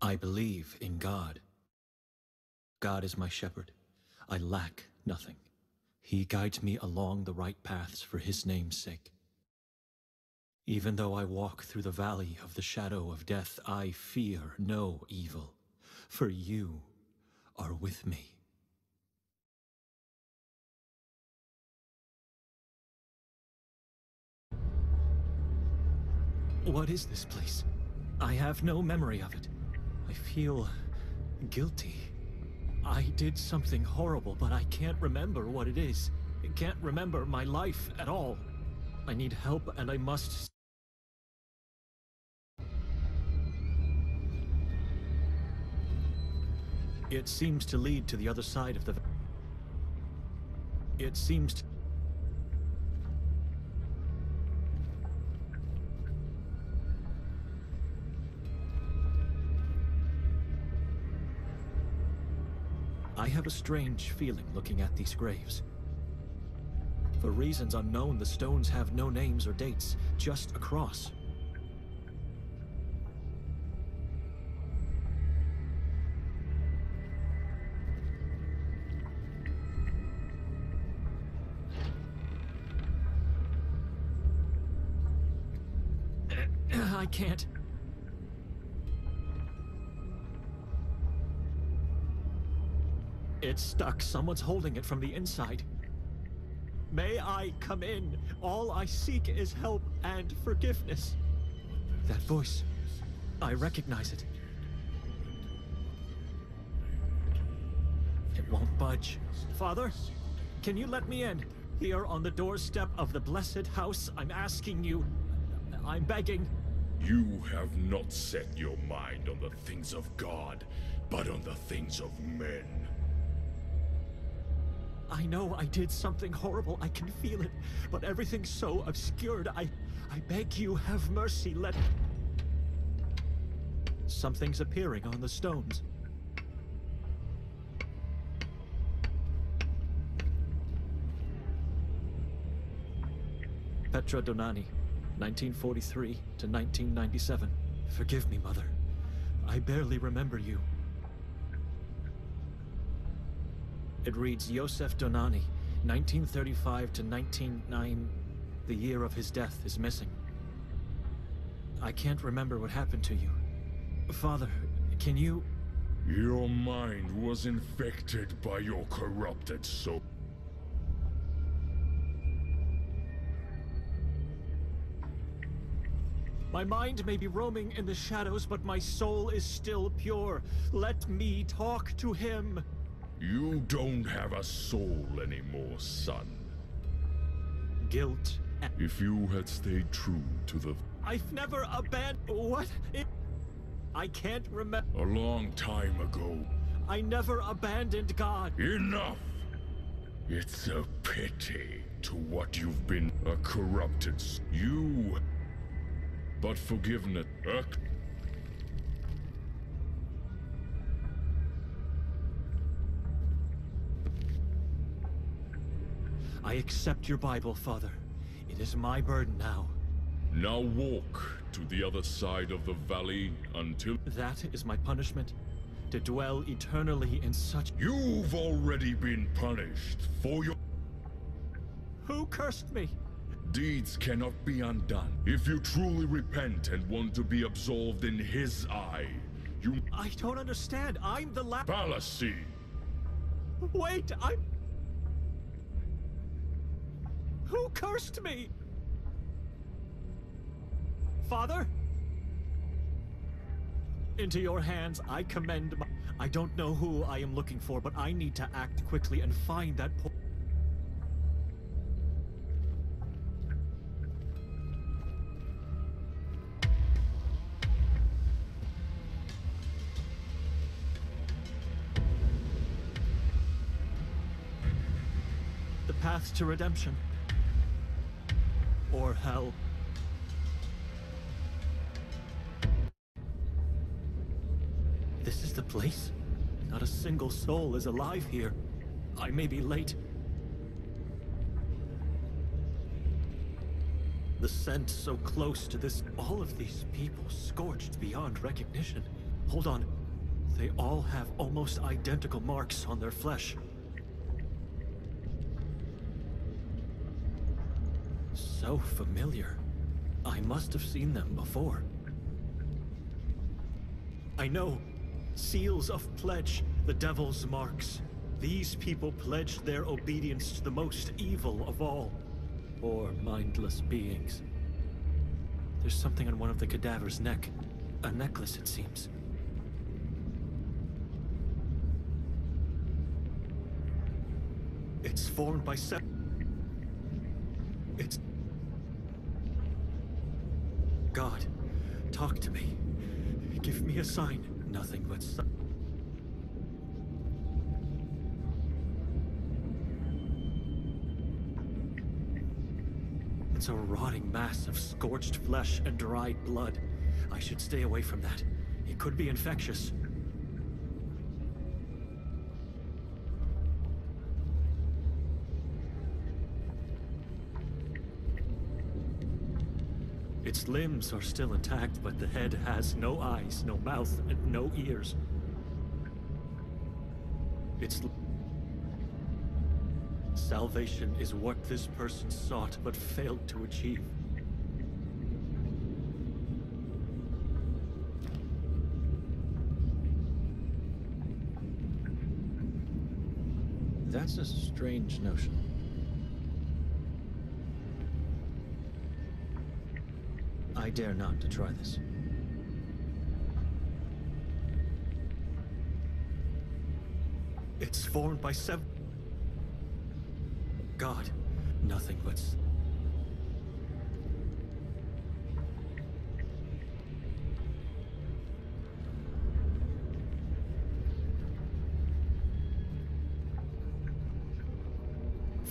I believe in God. God is my shepherd. I lack nothing. He guides me along the right paths for his name's sake. Even though I walk through the valley of the shadow of death, I fear no evil, for you are with me. What is this place? I have no memory of it. I feel guilty. I did something horrible, but I can't remember what it is. I can't remember my life at all. I need help, and I must... It seems to lead to the other side of the... It seems to... I have a strange feeling looking at these graves. For reasons unknown, the stones have no names or dates, just a cross. I can't. It's stuck. Someone's holding it from the inside. May I come in? All I seek is help and forgiveness. That voice. I recognize it. It won't budge. Father, can you let me in? Here on the doorstep of the blessed house, I'm asking you. I'm begging. You have not set your mind on the things of God, but on the things of men. I know I did something horrible, I can feel it, but everything's so obscured. I, I beg you, have mercy, let... Something's appearing on the stones. Petra Donani, 1943 to 1997. Forgive me, Mother. I barely remember you. It reads Yosef Donani, 1935 to 1909. The year of his death is missing. I can't remember what happened to you. Father, can you... Your mind was infected by your corrupted soul. My mind may be roaming in the shadows, but my soul is still pure. Let me talk to him. You don't have a soul anymore, son. Guilt. If you had stayed true to the... I've never abandoned... What? It... I can't remember... A long time ago. I never abandoned God. Enough! It's a pity to what you've been a corrupted... You... But forgiveness... Uh, I accept your Bible, Father. It is my burden now. Now walk to the other side of the valley until... That is my punishment? To dwell eternally in such... You've already been punished for your... Who cursed me? Deeds cannot be undone. If you truly repent and want to be absolved in his eye, you... I don't understand. I'm the last... Fallacy! Wait, I'm... Who cursed me? Father? Into your hands I commend my... I don't know who I am looking for, but I need to act quickly and find that poor... The path to redemption or hell. This is the place? Not a single soul is alive here. I may be late. The scent so close to this... All of these people scorched beyond recognition. Hold on. They all have almost identical marks on their flesh. So familiar. I must have seen them before. I know. Seals of pledge, the devil's marks. These people pledged their obedience to the most evil of all. Or mindless beings. There's something on one of the cadaver's neck. A necklace, it seems. It's formed by seven. It's. God, talk to me. Give me a sign. Nothing but. It's a rotting mass of scorched flesh and dried blood. I should stay away from that. It could be infectious. Its limbs are still intact, but the head has no eyes, no mouth, and no ears. Its salvation is what this person sought but failed to achieve. That's a strange notion. I dare not to try this. It's formed by seven. God, nothing but.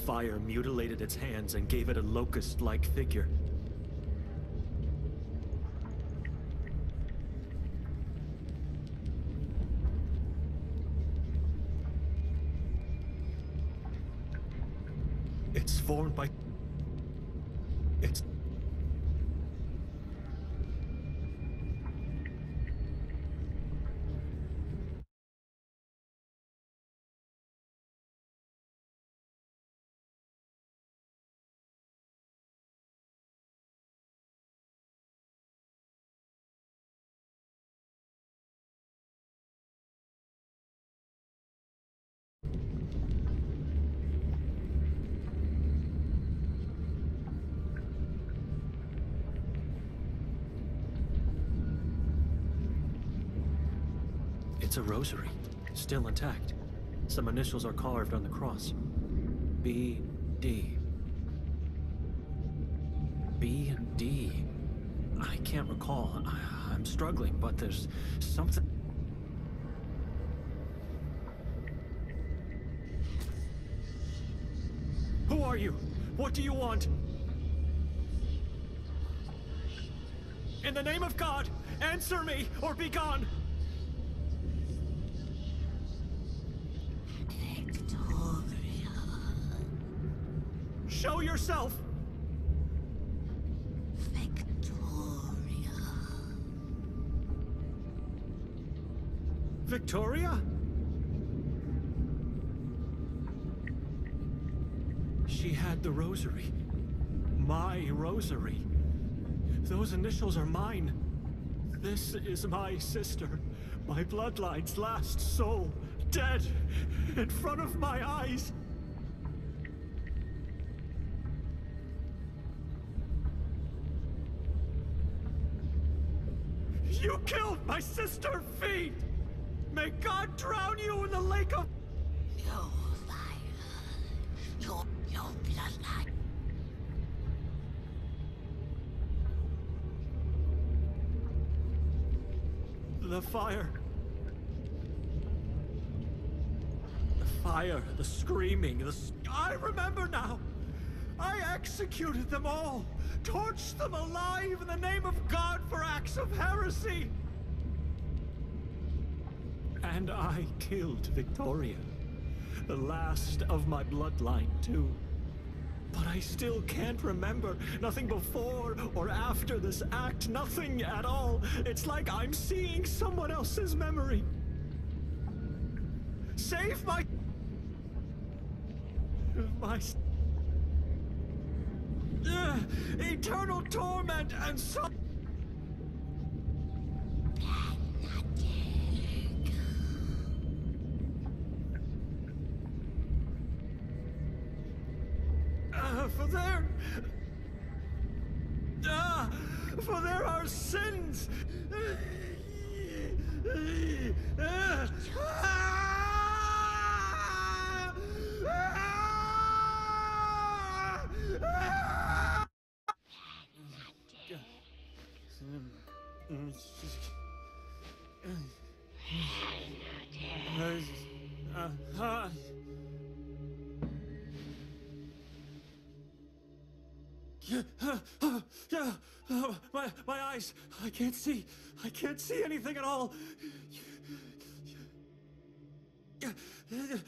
Fire mutilated its hands and gave it a locust like figure. Rosary, still intact. Some initials are carved on the cross. B. D. B. D. I can't recall. I, I'm struggling, but there's something. Who are you? What do you want? In the name of God, answer me or be gone! Show yourself! Victoria. Victoria? She had the rosary. My rosary. Those initials are mine. This is my sister. My bloodline's last soul. Dead. In front of my eyes. You killed my sister, Fiend! May God drown you in the lake of... Your fire. Your, your bloodline. The fire. The fire, the screaming, the. I remember now! I executed them all! Torched them alive in the name of God for acts of heresy! And I killed Victoria. The last of my bloodline, too. But I still can't remember. Nothing before or after this act. Nothing at all. It's like I'm seeing someone else's memory. Save my. My. Uh, eternal torment and so. Uh, for there. Ah, for there are sins. Uh, I can't see. I can't see anything at all.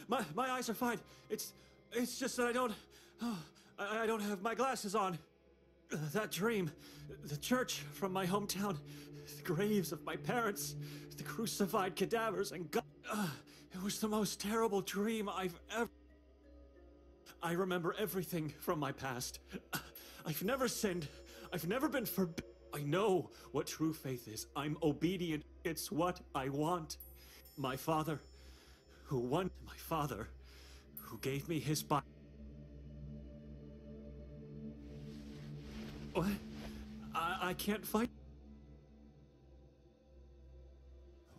My my eyes are fine. It's it's just that I don't. Oh, I, I don't have my glasses on. That dream, the church from my hometown, the graves of my parents, the crucified cadavers, and God. Uh, it was the most terrible dream I've ever. I remember everything from my past. I've never sinned. I've never been forbidden. I know what true faith is. I'm obedient. It's what I want. My father, who won, my father, who gave me his body. What? I, I can't fight.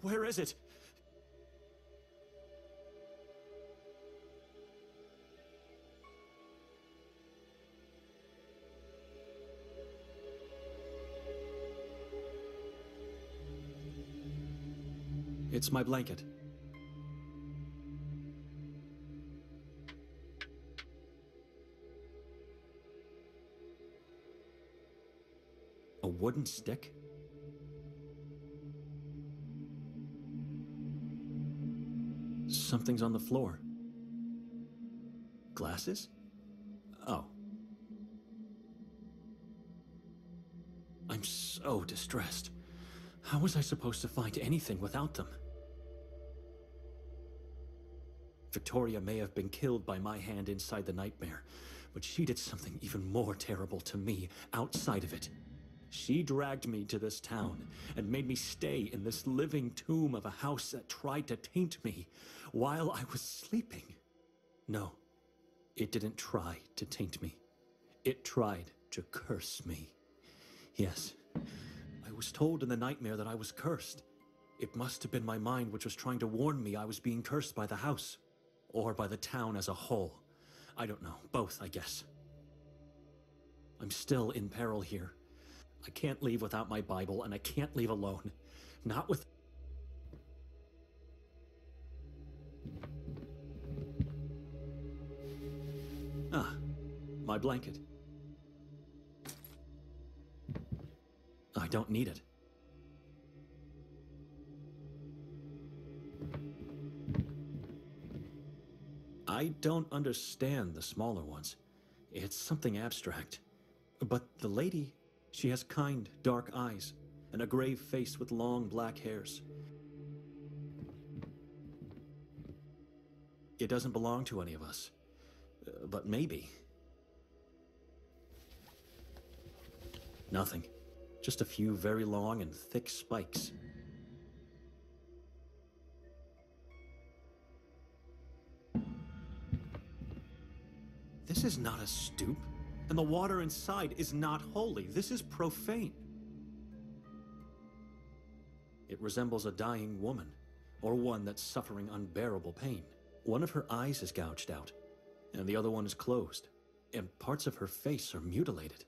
Where is it? It's my blanket. A wooden stick? Something's on the floor. Glasses? Oh. I'm so distressed. How was I supposed to find anything without them? Victoria may have been killed by my hand inside the nightmare, but she did something even more terrible to me outside of it. She dragged me to this town and made me stay in this living tomb of a house that tried to taint me while I was sleeping. No, it didn't try to taint me. It tried to curse me. Yes, I was told in the nightmare that I was cursed. It must have been my mind which was trying to warn me I was being cursed by the house. Or by the town as a whole. I don't know. Both, I guess. I'm still in peril here. I can't leave without my Bible, and I can't leave alone. Not with. Ah, my blanket. I don't need it. I don't understand the smaller ones. It's something abstract. But the lady, she has kind, dark eyes and a grave face with long black hairs. It doesn't belong to any of us. Uh, but maybe. Nothing. Just a few very long and thick spikes. This is not a stoop, and the water inside is not holy. This is profane. It resembles a dying woman, or one that's suffering unbearable pain. One of her eyes is gouged out, and the other one is closed, and parts of her face are mutilated.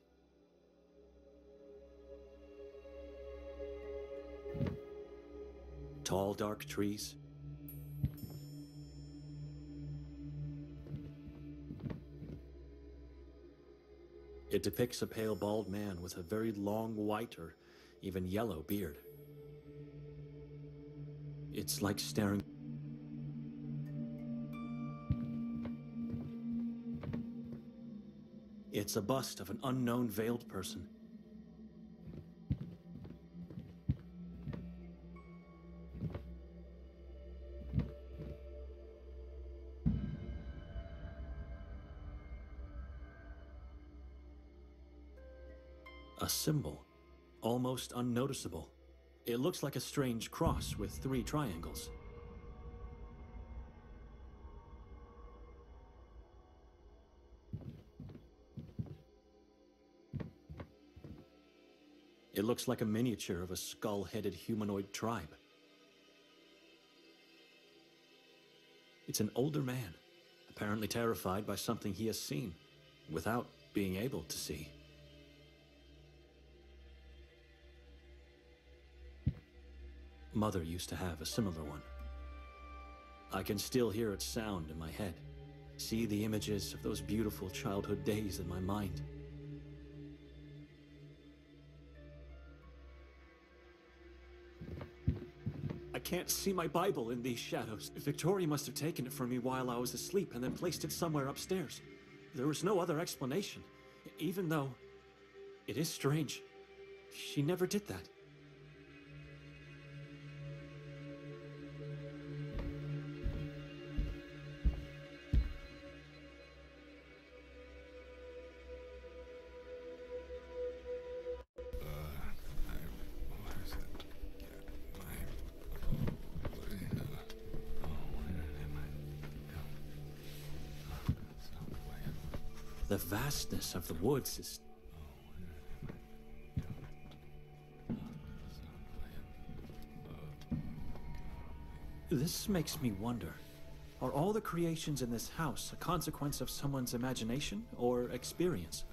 Tall, dark trees. It depicts a pale, bald man with a very long white or even yellow beard. It's like staring. It's a bust of an unknown veiled person. Unnoticeable. It looks like a strange cross with three triangles. It looks like a miniature of a skull-headed humanoid tribe. It's an older man, apparently terrified by something he has seen, without being able to see. Mother used to have a similar one. I can still hear its sound in my head, see the images of those beautiful childhood days in my mind. I can't see my Bible in these shadows. Victoria must have taken it from me while I was asleep and then placed it somewhere upstairs. There was no other explanation, even though it is strange. She never did that. Vastness of the woods is. This makes me wonder. Are all the creations in this house a consequence of someone's imagination or experience?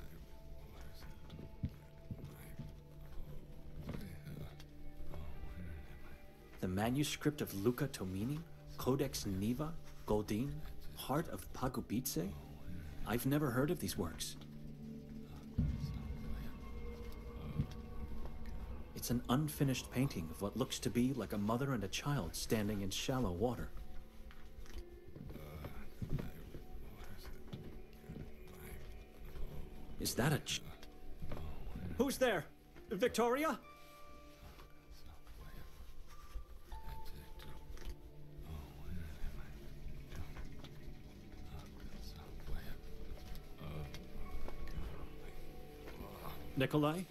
The manuscript of Luca Tomini, Codex Niva, Goldin, Heart of Pagubitse? I've never heard of these works. It's an unfinished painting of what looks to be like a mother and a child standing in shallow water. Is that a Who's there? Victoria? Nikolai?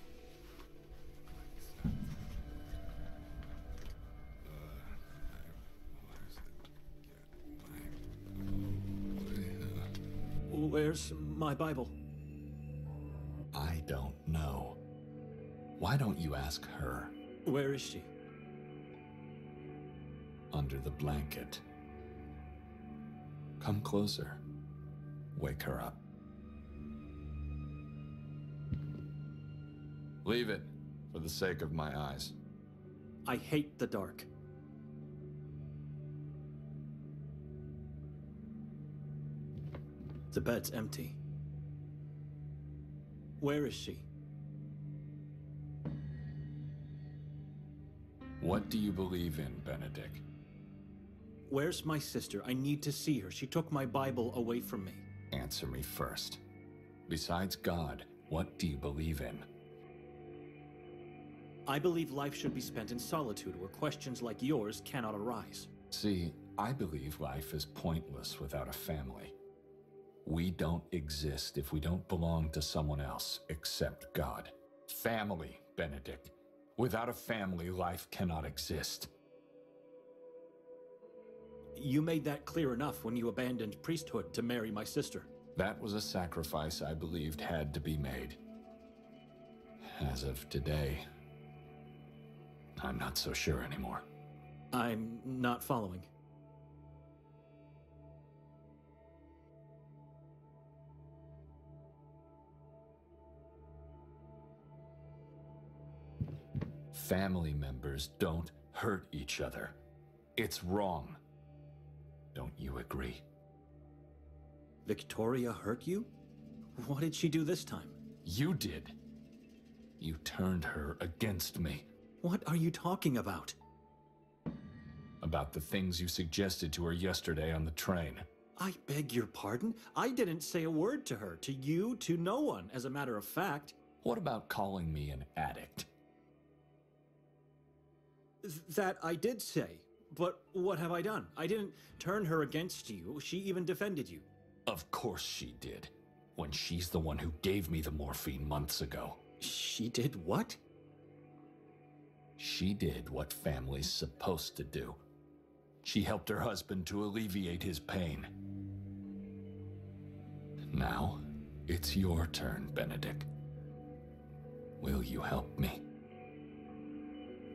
Where's my Bible? I don't know. Why don't you ask her? Where is she? Under the blanket. Come closer. Wake her up. Leave it, for the sake of my eyes. I hate the dark. The bed's empty. Where is she? What do you believe in, Benedict? Where's my sister? I need to see her. She took my Bible away from me. Answer me first. Besides God, what do you believe in? I believe life should be spent in solitude where questions like yours cannot arise. See, I believe life is pointless without a family. We don't exist if we don't belong to someone else except God. Family, Benedict. Without a family, life cannot exist. You made that clear enough when you abandoned priesthood to marry my sister. That was a sacrifice I believed had to be made. As of today, I'm not so sure anymore. I'm not following. Family members don't hurt each other. It's wrong. Don't you agree? Victoria hurt you? What did she do this time? You did. You turned her against me. What are you talking about? About the things you suggested to her yesterday on the train. I beg your pardon? I didn't say a word to her, to you, to no one, as a matter of fact. What about calling me an addict? Th- That I did say. But what have I done? I didn't turn her against you. She even defended you. Of course she did. When she's the one who gave me the morphine months ago. She did what? She did what family's supposed to do. She helped her husband to alleviate his pain. Now, it's your turn, Benedict. Will you help me?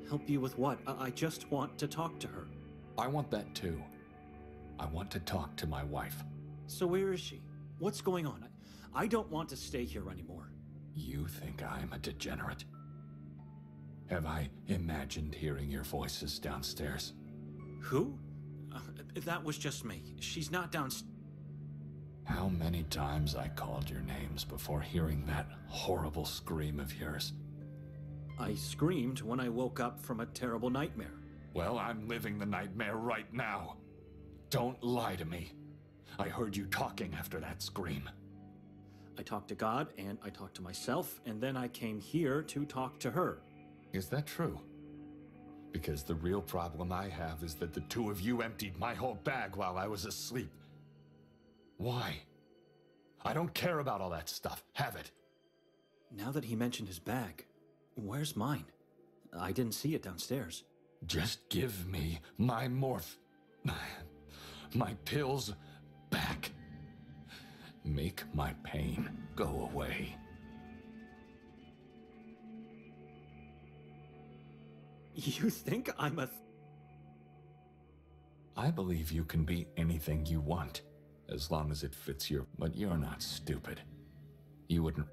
Help you with what? I, I just want to talk to her. I want that too. I want to talk to my wife. So where is she? What's going on? I, I don't want to stay here anymore. You think I'm a degenerate? Have I imagined hearing your voices downstairs? Who? Uh, that was just me. She's not downstairs. How many times I called your names before hearing that horrible scream of yours? I screamed when I woke up from a terrible nightmare. Well, I'm living the nightmare right now. Don't lie to me. I heard you talking after that scream. I talked to God and I talked to myself, and then I came here to talk to her. Is that true? Because the real problem I have is that the two of you emptied my whole bag while I was asleep. Why? I don't care about all that stuff. Have it. Now that he mentioned his bag, where's mine? I didn't see it downstairs. Just give me my morph. my pills back. Make my pain go away. You think I'm a. I believe you can be anything you want, as long as it fits your. But you're not stupid. You wouldn't.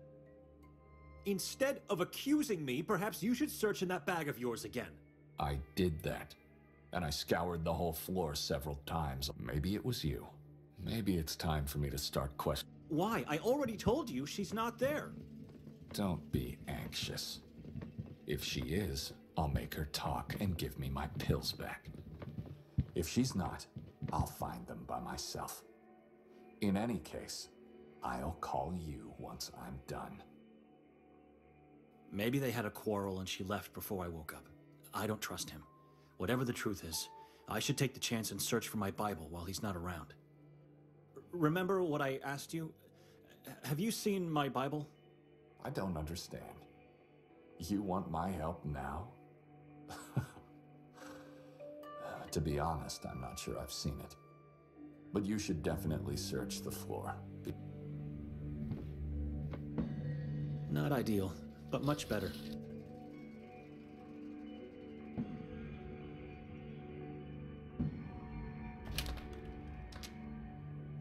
Instead of accusing me, perhaps you should search in that bag of yours again. I did that. And I scoured the whole floor several times. Maybe it was you. Maybe it's time for me to start questioning. Why? I already told you she's not there. Don't be anxious. If she is, I'll make her talk and give me my pills back. If she's not, I'll find them by myself. In any case, I'll call you once I'm done. Maybe they had a quarrel and she left before I woke up. I don't trust him. Whatever the truth is, I should take the chance and search for my Bible while he's not around. R- Remember what I asked you? Have you seen my Bible? I don't understand. You want my help now? to be honest, I'm not sure I've seen it. But you should definitely search the floor. Not ideal, but much better.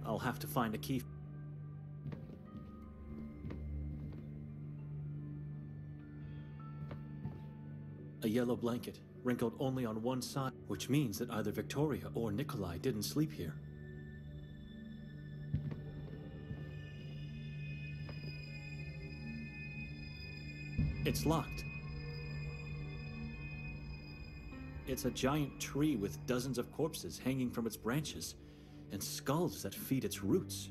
I'll have to find a key. A yellow blanket, wrinkled only on one side, which means that either Victoria or Nikolai didn't sleep here. It's locked. It's a giant tree with dozens of corpses hanging from its branches and skulls that feed its roots.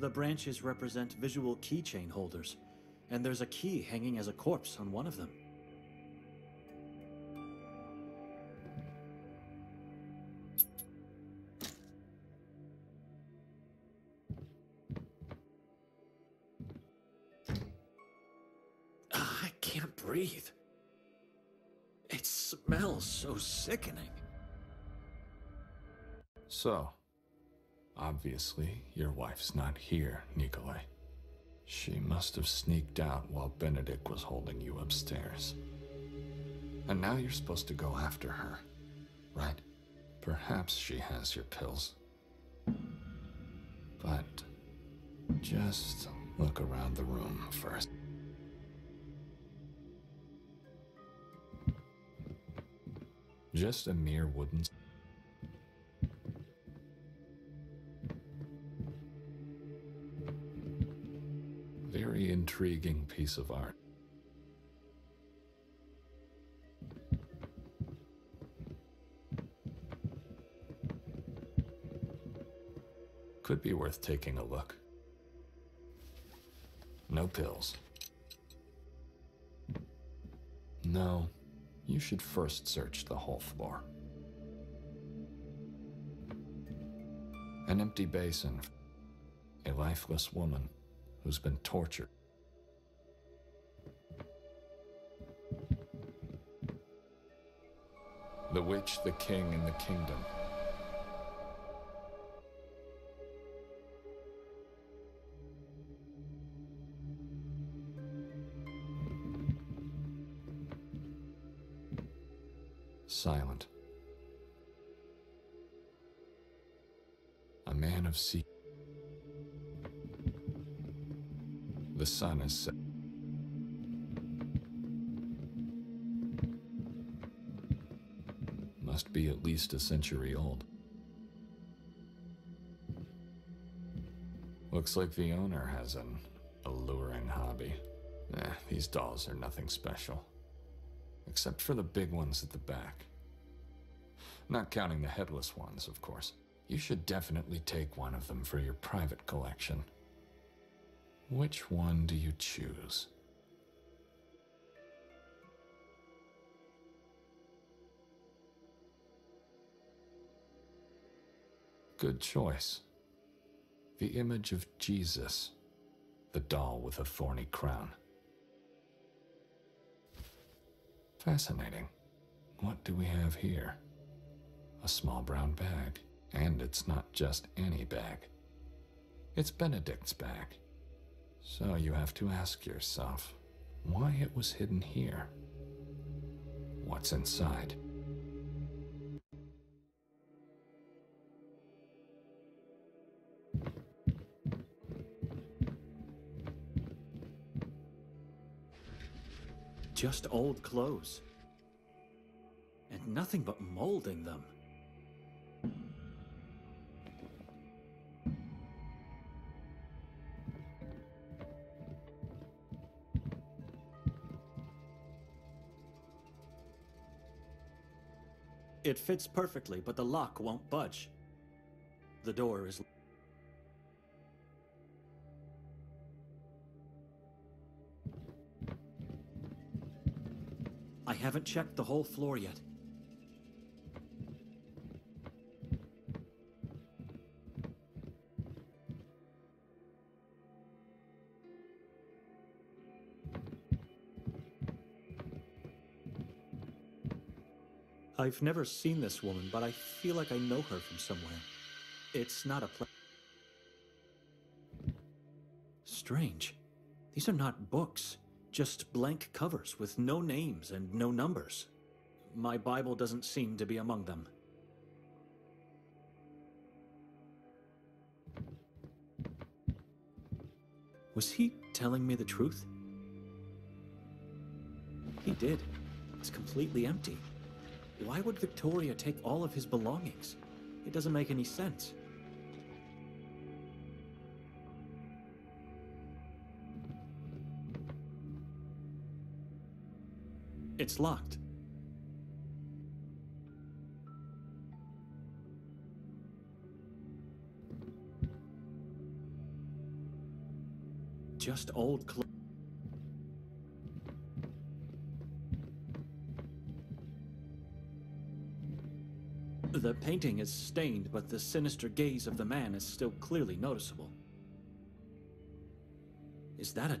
The branches represent visual keychain holders, and there's a key hanging as a corpse on one of them. Sickening. So, obviously, your wife's not here, Nikolai. She must have sneaked out while Benedict was holding you upstairs. And now you're supposed to go after her, right? Perhaps she has your pills. But just look around the room first. Just a mere wooden Very intriguing piece of art. Could be worth taking a look. No pills. No, you should first search the whole floor. An empty basin. A lifeless woman who's been tortured. The witch, the king, and the kingdom. Silent. A man of sea. The sun is set. Must be at least a century old. Looks like the owner has an alluring hobby. Eh, these dolls are nothing special. Except for the big ones at the back. Not counting the headless ones, of course. You should definitely take one of them for your private collection. Which one do you choose? Good choice. The image of Jesus, the doll with a thorny crown. Fascinating. What do we have here? A small brown bag. And it's not just any bag. It's Benedict's bag. So you have to ask yourself why it was hidden here. What's inside? Just old clothes. And nothing but mold in them. It fits perfectly, but the lock won't budge. The door is... I haven't checked the whole floor yet. I've never seen this woman, but I feel like I know her from somewhere. It's not a place. Strange. These are not books, just blank covers with no names and no numbers. My Bible doesn't seem to be among them. Was he telling me the truth? He did. It's completely empty. Why would Victoria take all of his belongings? It doesn't make any sense. It's locked. Just old clothes. Painting is stained, but the sinister gaze of the man is still clearly noticeable. Is that a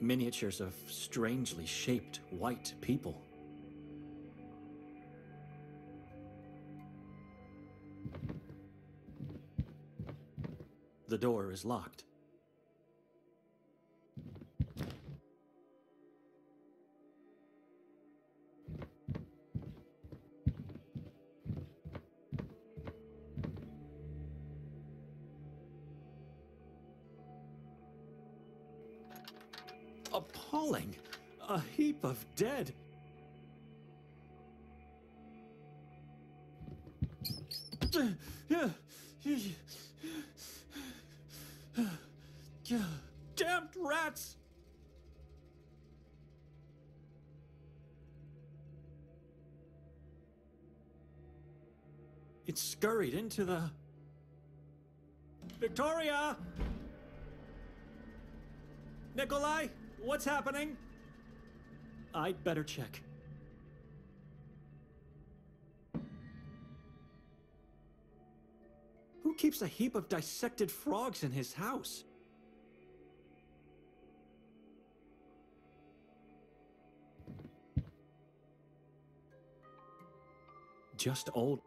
Miniatures of strangely shaped white people. The door is locked. Of dead! Damned rats! It scurried into the... Victoria! Nikolai, what's happening? I'd better check. Who keeps a heap of dissected frogs in his house? Just old.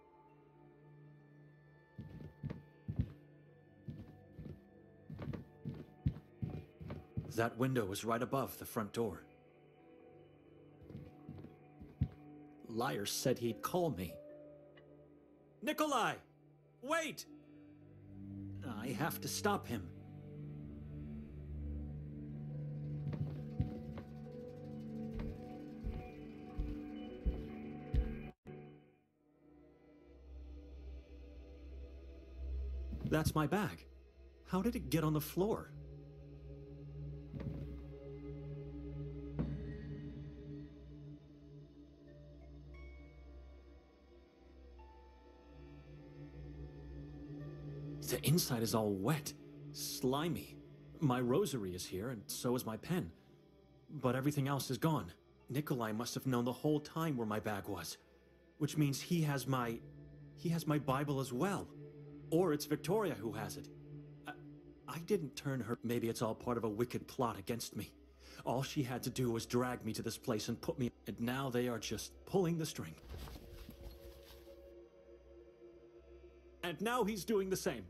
That window is right above the front door. Liar said he'd call me. Nikolai! Wait! I have to stop him. That's my bag. How did it get on the floor? The inside is all wet, slimy. My rosary is here, and so is my pen. But everything else is gone. Nikolai must have known the whole time where my bag was. Which means he has my... he has my Bible as well. Or it's Victoria who has it. I, I didn't turn her... Maybe it's all part of a wicked plot against me. All she had to do was drag me to this place and put me... And now they are just pulling the string. And now he's doing the same.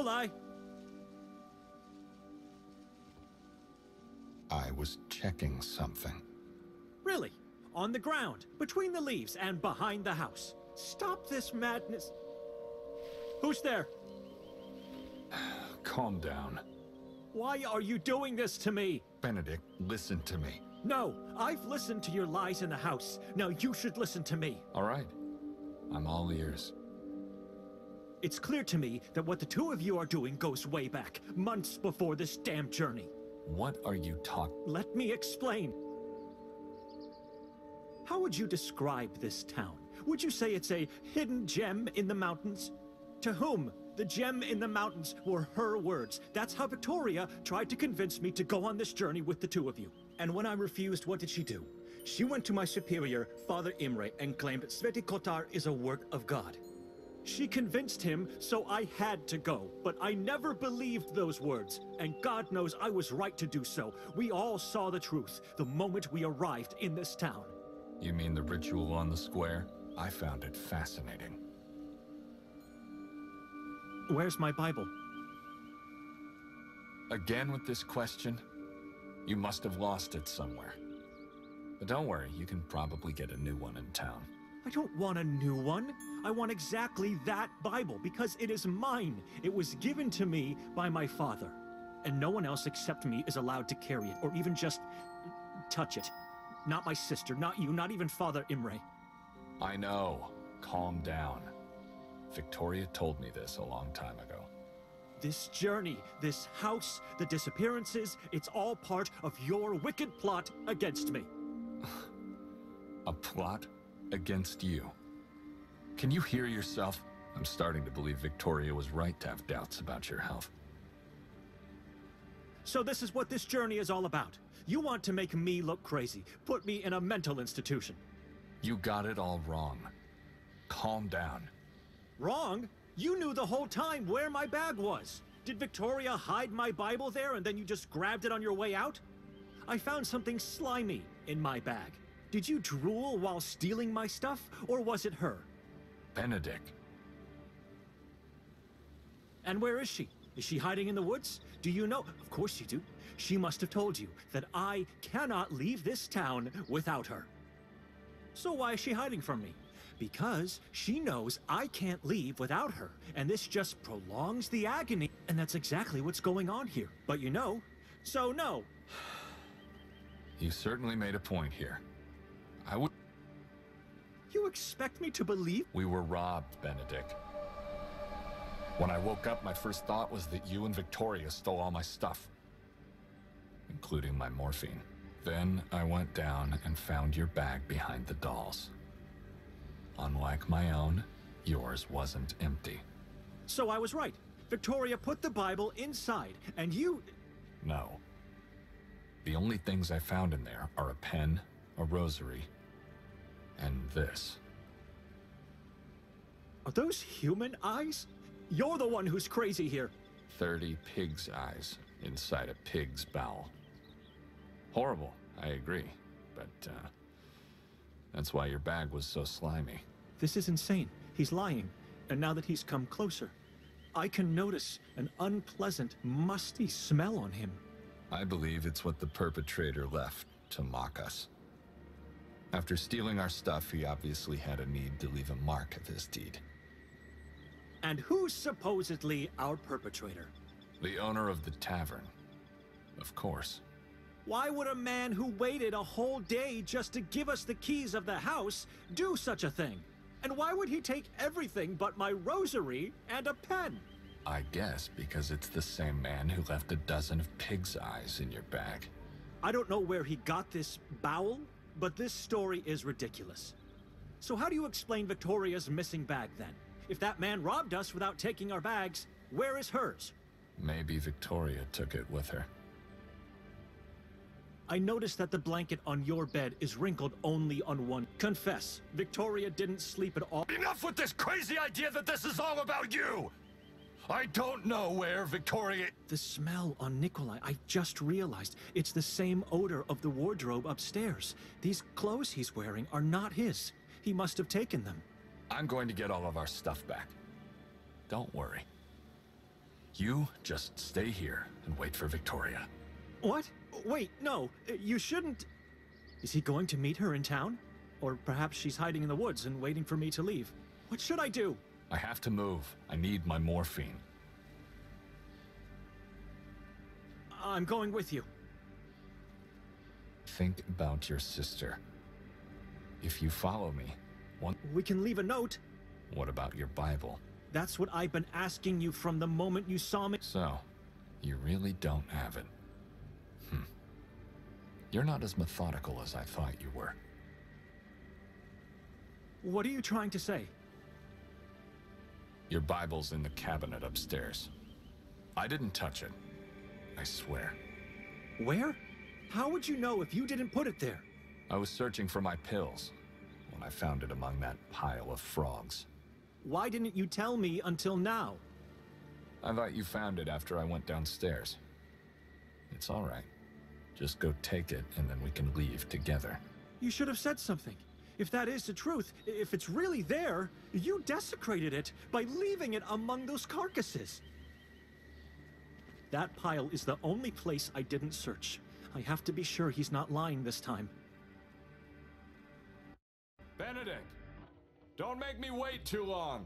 Nikolai! I was checking something. Really? On the ground, between the leaves, and behind the house. Stop this madness. Who's there? Calm down. Why are you doing this to me? Benedict, listen to me. No, I've listened to your lies in the house. Now you should listen to me. All right. I'm all ears. It's clear to me that what the two of you are doing goes way back, months before this damn journey. What are you talking? Let me explain. How would you describe this town? Would you say it's a hidden gem in the mountains? To whom? The gem in the mountains were her words. That's how Victoria tried to convince me to go on this journey with the two of you. And when I refused, what did she do? She went to my superior, Father Imre, and claimed Sveti Kotar is a work of God. She convinced him, so I had to go. But I never believed those words, and God knows I was right to do so. We all saw the truth the moment we arrived in this town. You mean the ritual on the square? I found it fascinating. Where's my Bible? Again with this question? You must have lost it somewhere. But don't worry, you can probably get a new one in town. I don't want a new one. I want exactly that Bible because it is mine. It was given to me by my father. And no one else except me is allowed to carry it or even just touch it. Not my sister, not you, not even Father Imre. I know. Calm down. Victoria told me this a long time ago. This journey, this house, the disappearances, it's all part of your wicked plot against me. A plot against you. Can you hear yourself? I'm starting to believe Victoria was right to have doubts about your health. So this is what this journey is all about. You want to make me look crazy, put me in a mental institution. You got it all wrong. Calm down. Wrong? You knew the whole time where my bag was. Did Victoria hide my Bible there and then you just grabbed it on your way out? I found something slimy in my bag. Did you drool while stealing my stuff, or was it her? Benedict. And where is she? Is she hiding in the woods? Do you know? Of course you do. She must have told you that I cannot leave this town without her. So why is she hiding from me? Because she knows I can't leave without her, and this just prolongs the agony, and that's exactly what's going on here. But you know, so no. You certainly made a point here. I would. You expect me to believe? We were robbed, Benedict. When I woke up, my first thought was that you and Victoria stole all my stuff, including my morphine. Then I went down and found your bag behind the dolls. Unlike my own, yours wasn't empty. So I was right. Victoria put the Bible inside, and you... No. The only things I found in there are a pen, a rosary, and this. Are those human eyes? You're the one who's crazy here. 30 pig's eyes inside a pig's bowel. Horrible, I agree. But, uh, that's why your bag was so slimy. This is insane. He's lying. And now that he's come closer, I can notice an unpleasant, musty smell on him. I believe it's what the perpetrator left to mock us. After stealing our stuff, he obviously had a need to leave a mark of his deed. And who's supposedly our perpetrator? The owner of the tavern. Of course. Why would a man who waited a whole day just to give us the keys of the house do such a thing? And why would he take everything but my rosary and a pen? I guess because it's the same man who left a dozen of pig's eyes in your bag. I don't know where he got this bowel, but this story is ridiculous. So how do you explain Victoria's missing bag then? If that man robbed us without taking our bags, where is hers? Maybe Victoria took it with her. I noticed that the blanket on your bed is wrinkled only on one. Confess, Victoria didn't sleep at all. Enough with this crazy idea that this is all about you! I don't know where Victoria... The smell on Nikolai, I just realized. It's the same odor of the wardrobe upstairs. These clothes he's wearing are not his. He must have taken them. I'm going to get all of our stuff back. Don't worry. You just stay here and wait for Victoria. What? Wait, no, you shouldn't. Is he going to meet her in town? Or perhaps she's hiding in the woods and waiting for me to leave. What should I do? I have to move. I need my morphine. I'm going with you. Think about your sister. If you follow me, one... We can leave a note. What about your Bible? That's what I've been asking you from the moment you saw me. So, you really don't have it. Hmm. You're not as methodical as I thought you were. What are you trying to say? Your Bible's in the cabinet upstairs. I didn't touch it. I swear. Where? How would you know if you didn't put it there? I was searching for my pills when I found it among that pile of frogs. Why didn't you tell me until now? I thought you found it after I went downstairs. It's all right. Just go take it, and then we can leave together. You should have said something. If that is the truth, if it's really there, you desecrated it by leaving it among those carcasses. That pile is the only place I didn't search. I have to be sure he's not lying this time. Benedict! Don't make me wait too long!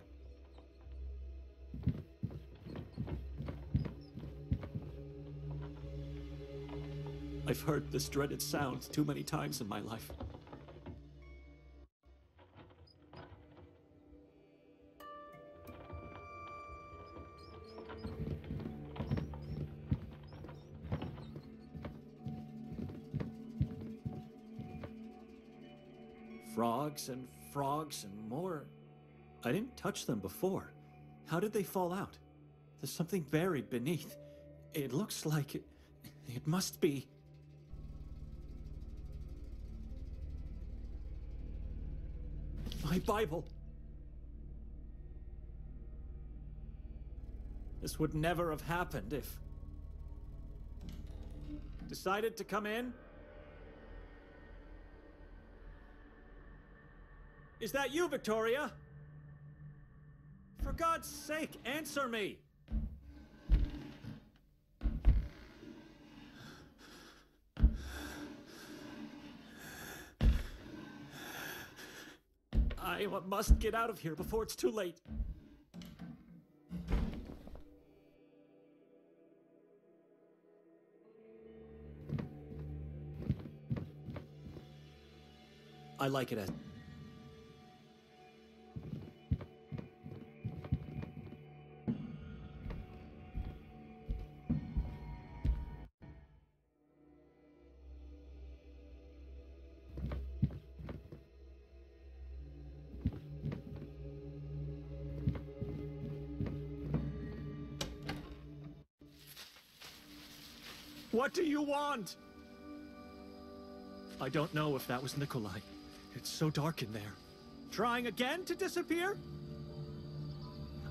I've heard this dreaded sound too many times in my life. Frogs and frogs and more. I didn't touch them before. How did they fall out? There's something buried beneath. It looks like it, it must be. My Bible. This would never have happened if. Decided to come in? Is that you, Victoria? For God's sake, answer me! I must get out of here before it's too late. I like it as. What do you want? I don't know if that was Nikolai. It's so dark in there. Trying again to disappear?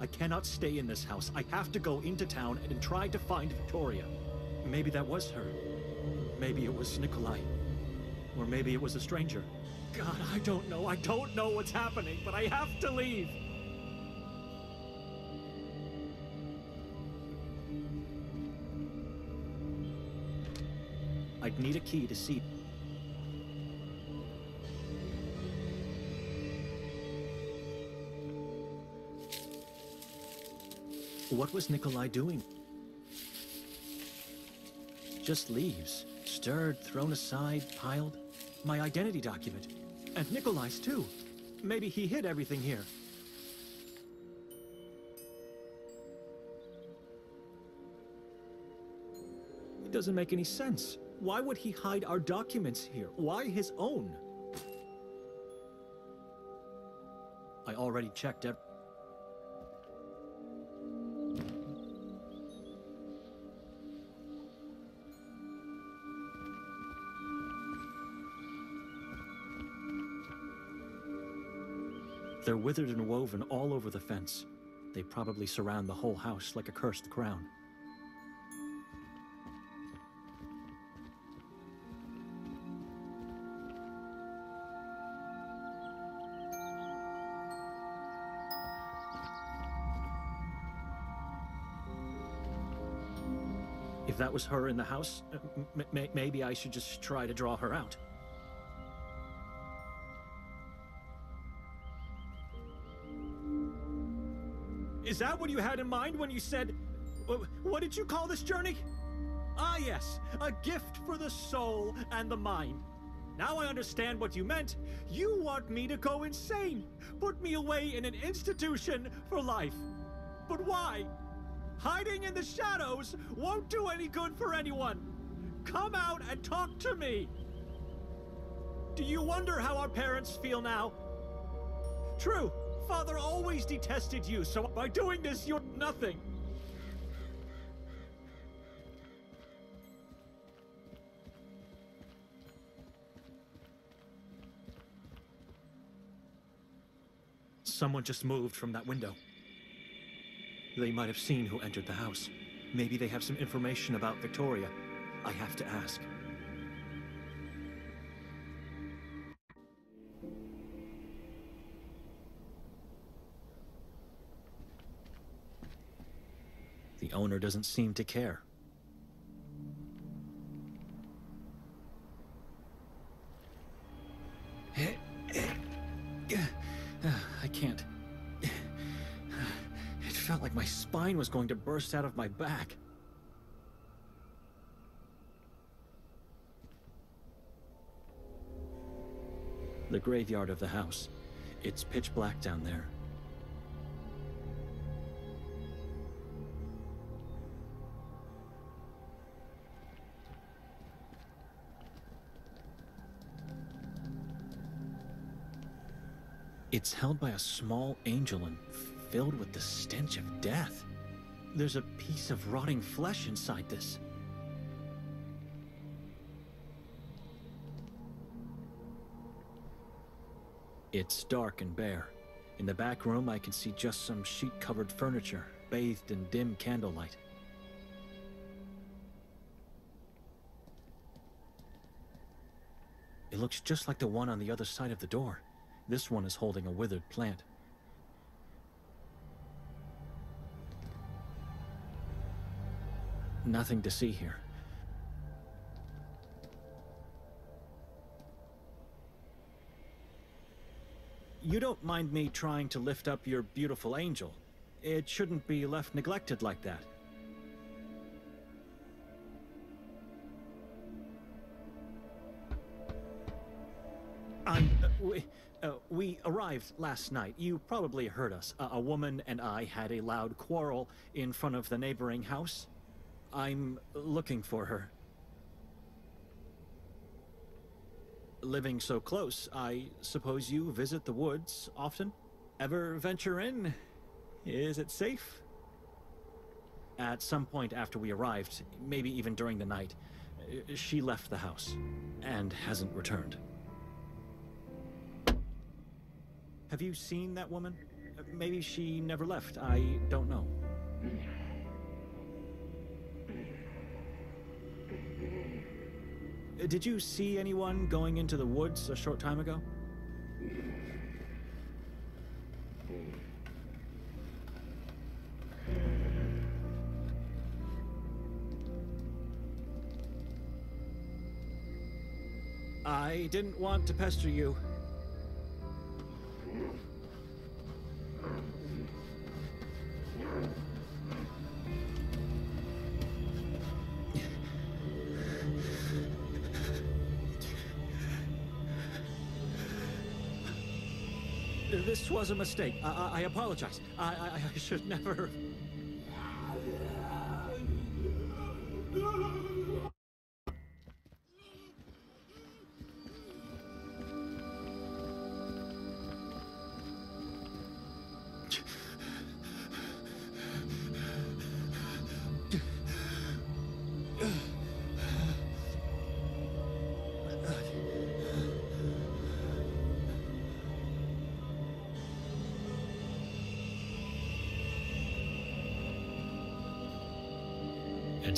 I cannot stay in this house. I have to go into town and try to find Victoria. Maybe that was her. Maybe it was Nikolai. Or maybe it was a stranger. God, I don't know. I don't know what's happening, but I have to leave. I'd need a key to see. What was Nikolai doing? Just leaves. Stirred, thrown aside, piled. My identity document. And Nikolai's too. Maybe he hid everything here. It doesn't make any sense. Why would he hide our documents here? Why his own? I already checked ev- They're withered and woven all over the fence. They probably surround the whole house like a cursed crown. Was her in the house, uh, m- maybe I should just try to draw her out. Is that what you had in mind when you said... What did you call this journey? Ah, yes, a gift for the soul and the mind. Now I understand what you meant. You want me to go insane, put me away in an institution for life. But why? Hiding in the shadows won't do any good for anyone. Come out and talk to me. Do you wonder how our parents feel now? True, Father always detested you, so by doing this, you're nothing. Someone just moved from that window. They might have seen who entered the house. Maybe they have some information about Victoria. I have to ask. The owner doesn't seem to care. Was going to burst out of my back. The graveyard of the house. It's pitch black down there. It's held by a small angel and filled with the stench of death. There's a piece of rotting flesh inside this. It's dark and bare. In the back room, I can see just some sheet covered furniture, bathed in dim candlelight. It looks just like the one on the other side of the door. This one is holding a withered plant. Nothing to see here. You don't mind me trying to lift up your beautiful angel. It shouldn't be left neglected like that. I'm. Uh, we, uh, we arrived last night. You probably heard us. A, a woman and I had a loud quarrel in front of the neighboring house. I'm looking for her. Living so close, I suppose you visit the woods often? Ever venture in? Is it safe? At some point after we arrived, maybe even during the night, she left the house and hasn't returned. Have you seen that woman? Maybe she never left. I don't know. Uh, did you see anyone going into the woods a short time ago? I didn't want to pester you. This was a mistake. I, I, I apologize. I, I, I should never.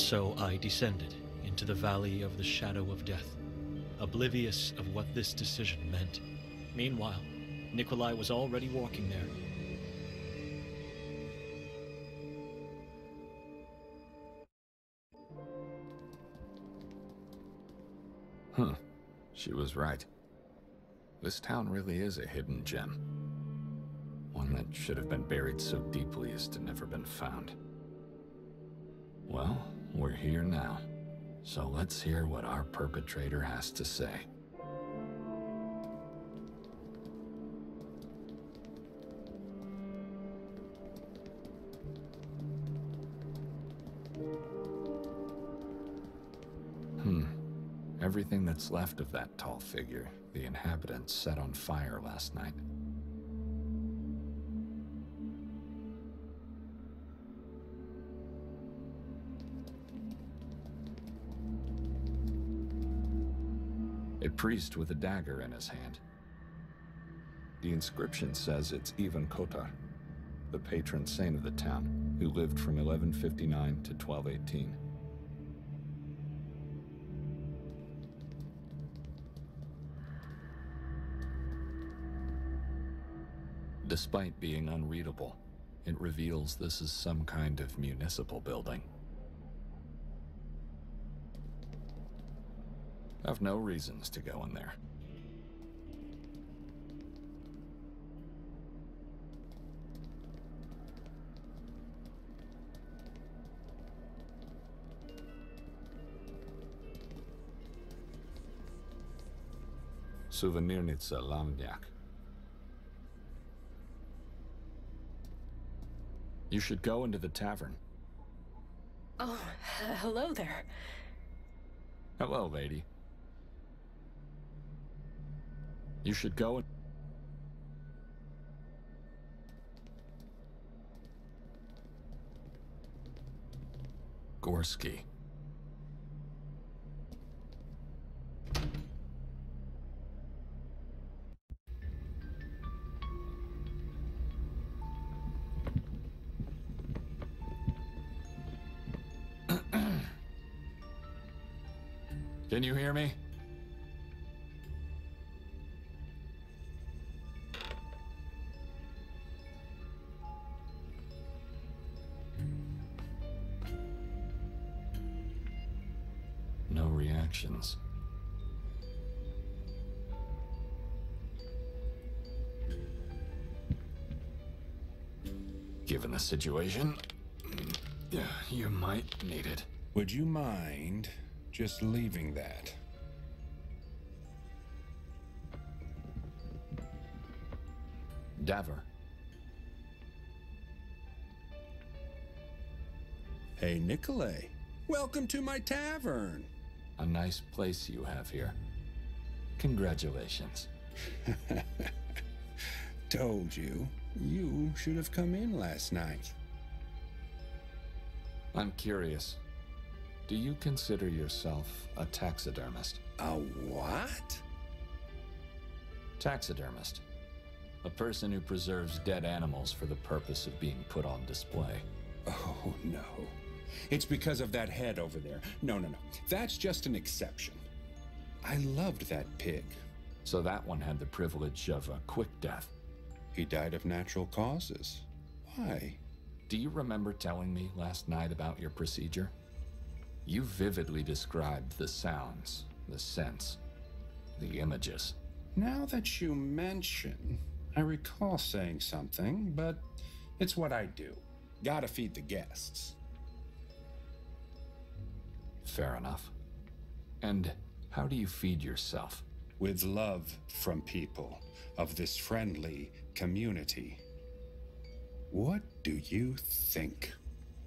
So I descended into the valley of the shadow of death, oblivious of what this decision meant. Meanwhile, Nikolai was already walking there. Huh. She was right. This town really is a hidden gem. One that should have been buried so deeply as to never been found. Well, we're here now. So let's hear what our perpetrator has to say. Hmm. Everything that's left of that tall figure, the inhabitants set on fire last night. A priest with a dagger in his hand. The inscription says it's Ivan Kotar, the patron saint of the town, who lived from 1159 to 1218. Despite being unreadable, it reveals this is some kind of municipal building. I've no reasons to go in there. Souvenirnitsa Lamnyak. You should go into the tavern. Oh, hello there. Hello, lady. You should go and... Gorski. Can you hear me? Given the situation, yeah, you might need it. Would you mind just leaving that? Daver. Hey, Nikolai. Welcome to my tavern. A nice place you have here. Congratulations. Told you. You should have come in last night. I'm curious. Do you consider yourself a taxidermist? A what? Taxidermist. A person who preserves dead animals for the purpose of being put on display. Oh, no. It's because of that head over there. No, no, no. That's just an exception. I loved that pig. So that one had the privilege of a quick death. He died of natural causes. Why? Do you remember telling me last night about your procedure? You vividly described the sounds, the scents, the images. Now that you mention, I recall saying something, but it's what I do. Gotta feed the guests. Fair enough. And how do you feed yourself? With love from people of this friendly community. What do you think?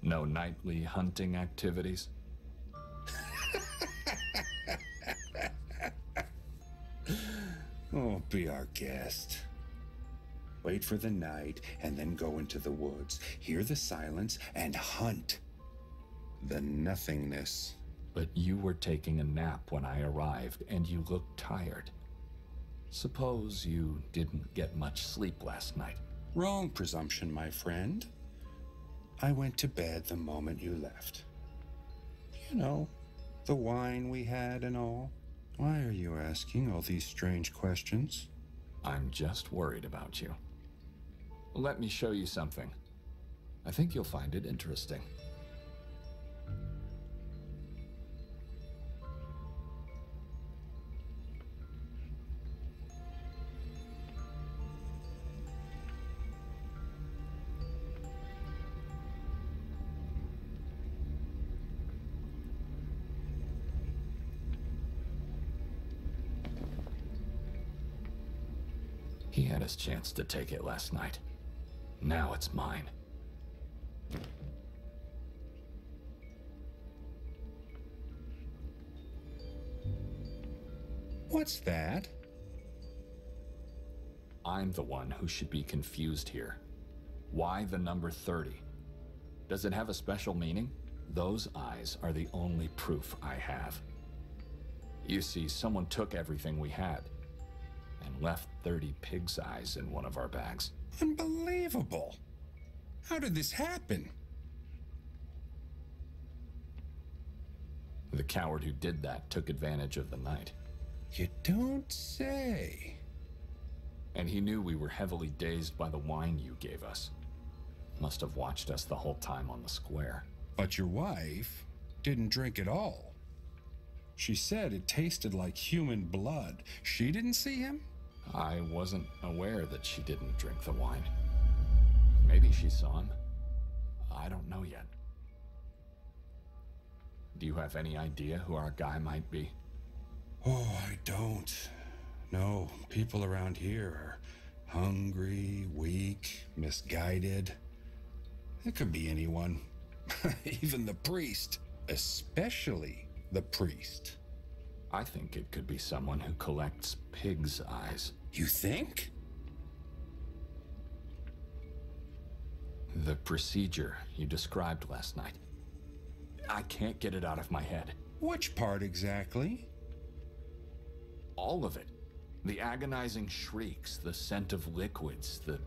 No nightly hunting activities? Oh, be our guest. Wait for the night and then go into the woods. Hear the silence and hunt the nothingness. But you were taking a nap when I arrived, and you looked tired. Suppose you didn't get much sleep last night. Wrong presumption, my friend. I went to bed the moment you left. You know, the wine we had and all. Why are you asking all these strange questions? I'm just worried about you. Let me show you something. I think you'll find it interesting. Chance to take it last night. Now it's mine. What's that? I'm the one who should be confused here. Why the number 30? Does it have a special meaning? Those eyes are the only proof I have. You see, someone took everything we had and left 30 pig's eyes in one of our bags. Unbelievable. How did this happen? The coward who did that took advantage of the night. You don't say. And he knew we were heavily dazed by the wine you gave us. Must have watched us the whole time on the square. But your wife didn't drink at all. She said it tasted like human blood. She didn't see him? I wasn't aware that she didn't drink the wine. Maybe she saw him. I don't know yet. Do you have any idea who our guy might be? Oh, I don't. No, people around here are hungry, weak, misguided. It could be anyone. Even the priest. Especially the priest. I think it could be someone who collects pig's eyes. You think? The procedure you described last night. I can't get it out of my head. Which part exactly? All of it. The agonizing shrieks, the scent of liquids, the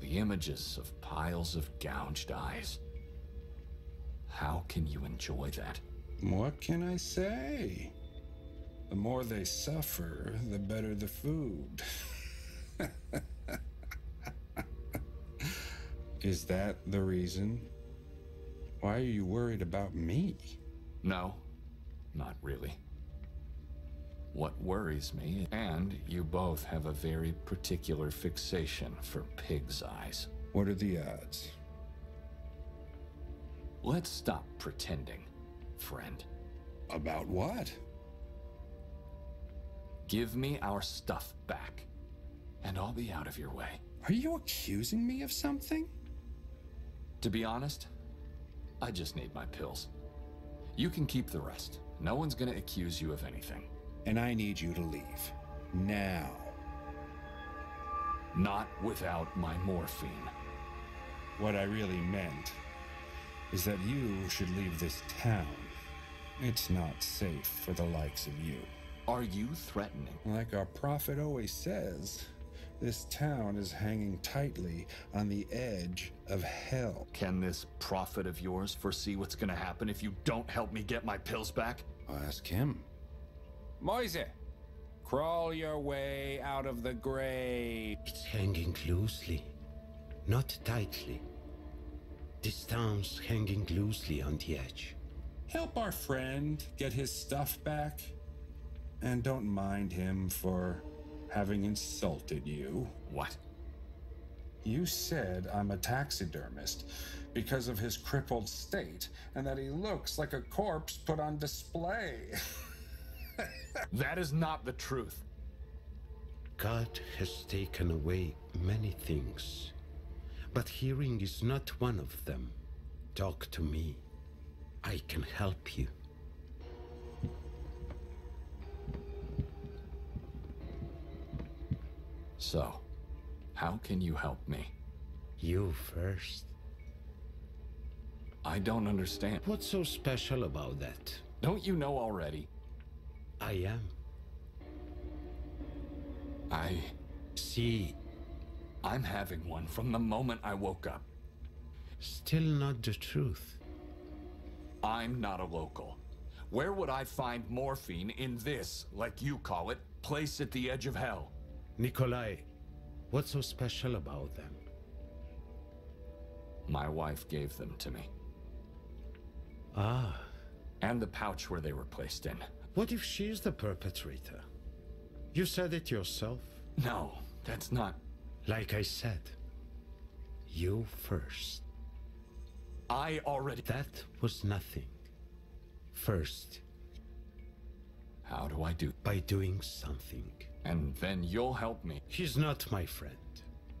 the images of piles of gouged eyes. How can you enjoy that? What can I say? The more they suffer, the better the food. Is that the reason? Why are you worried about me? No, not really. What worries me, and you both have a very particular fixation for pig's eyes. What are the odds? Let's stop pretending, friend. About what? Give me our stuff back, and I'll be out of your way. Are you accusing me of something? To be honest, I just need my pills. You can keep the rest. No one's gonna accuse you of anything. And I need you to leave. Now. Not without my morphine. What I really meant is that you should leave this town. It's not safe for the likes of you. Are you threatening? Like our prophet always says, this town is hanging tightly on the edge of hell. Can this prophet of yours foresee what's gonna happen if you don't help me get my pills back? I'll ask him. Moise, crawl your way out of the grave. It's hanging loosely, not tightly. This town's hanging loosely on the edge. Help our friend get his stuff back. And don't mind him for having insulted you. What? You said I'm a taxidermist because of his crippled state and that he looks like a corpse put on display. That is not the truth. God has taken away many things, but hearing is not one of them. Talk to me. I can help you. So, how can you help me? You first. I don't understand. What's so special about that? Don't you know already? I am. I. See, I'm having one from the moment I woke up. still not the truth. I'm not a local. Where would I find morphine in this, like you call it, place at the edge of hell? Nikolai, what's so special about them? My wife gave them to me. Ah, And the pouch where they were placed in. what if she's the perpetrator? You said it yourself. No, that's not. Like I said, you first. I already. That was nothing. First, How do I do? by doing something. And then you'll help me. He's not my friend.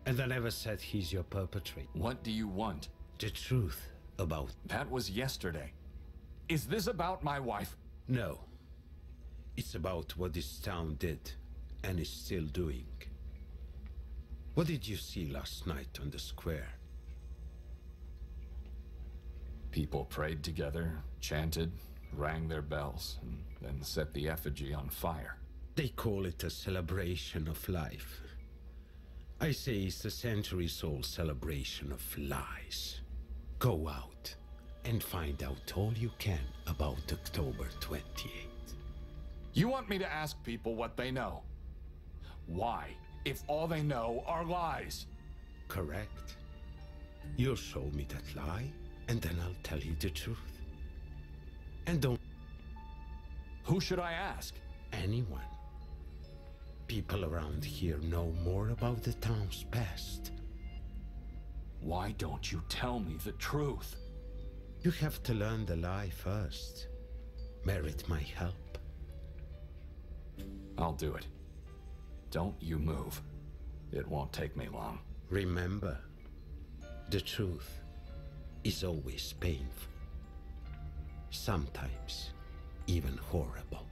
And I never said he's your perpetrator. What do you want? The truth about. That was yesterday. Is this about my wife? No. It's about what this town did and is still doing. What did you see last night on the square? People prayed together, chanted, rang their bells, and then set the effigy on fire. They call it a celebration of life. I say it's a centuries-old celebration of lies. Go out and find out all you can about October 28th. You want me to ask people what they know? Why, if all they know are lies? Correct. You'll show me that lie, and then I'll tell you the truth. And don't Who should I ask? anyone. People around here know more about the town's past. Why don't you tell me the truth? You have to learn the lie first. Merit my help. I'll do it. Don't you move. It won't take me long. Remember, the truth is always painful. Sometimes even horrible.